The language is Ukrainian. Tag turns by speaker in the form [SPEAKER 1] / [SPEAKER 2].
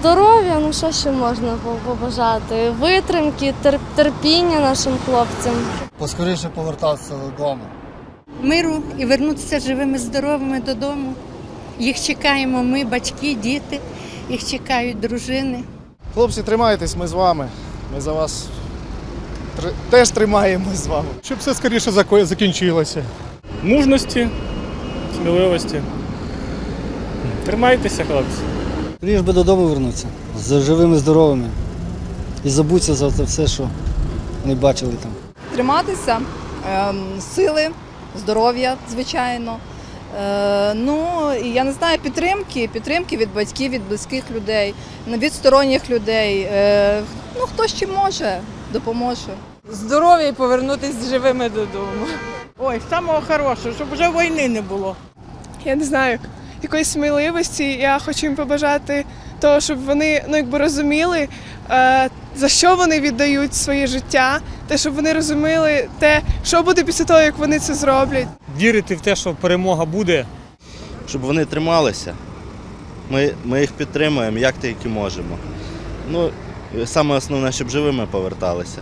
[SPEAKER 1] Здоров'я, ну що ще можна побажати? Витримки, тер- терпіння нашим хлопцям.
[SPEAKER 2] Поскоріше повертатися додому.
[SPEAKER 3] миру і вернутися живими, здоровими додому. Їх чекаємо ми, батьки, діти, їх чекають дружини.
[SPEAKER 4] Хлопці, тримайтесь, ми з вами. Ми за вас тр- теж тримаємось з вами.
[SPEAKER 5] щоб все скоріше закінчилося. Мужності, сміливості. Тримайтеся, хлопці.
[SPEAKER 6] Ліж би додому вернутися з живими, здоровими. І забуться за це все, що не бачили там.
[SPEAKER 7] триматися, ем, сили, здоров'я, звичайно. Е, Ну і я не знаю, підтримки, підтримки від батьків, від близьких людей, від сторонніх людей. Е, Ну хто ще може, допоможе.
[SPEAKER 8] здоров'я і повернутися живими додому.
[SPEAKER 9] Ой, самого хорошого, щоб вже війни не було.
[SPEAKER 10] я не знаю, якоїсь сміливості. Я хочу їм побажати того, щоб вони ну, якби розуміли, е, за що вони віддають своє життя, те, щоб вони розуміли те, що буде після того, як вони це зроблять.
[SPEAKER 5] Вірити в те, що перемога буде.
[SPEAKER 11] щоб вони трималися. Ми, ми їх підтримуємо як тільки можемо. Ну, саме основне, щоб живими поверталися.